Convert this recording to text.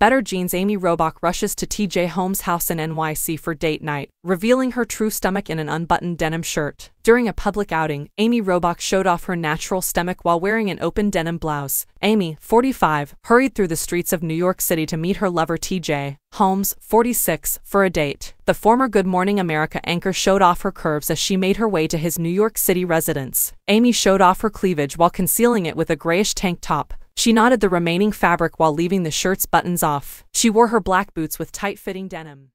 better jeans Amy Robach rushes to TJ Holmes' house in NYC for date night, revealing her true stomach in an unbuttoned denim shirt. During a public outing, Amy Robach showed off her natural stomach while wearing an open denim blouse. Amy, 45, hurried through the streets of New York City to meet her lover TJ Holmes, 46, for a date. The former Good Morning America anchor showed off her curves as she made her way to his New York City residence. Amy showed off her cleavage while concealing it with a grayish tank top. She knotted the remaining fabric while leaving the shirt's buttons off. She wore her black boots with tight-fitting denim.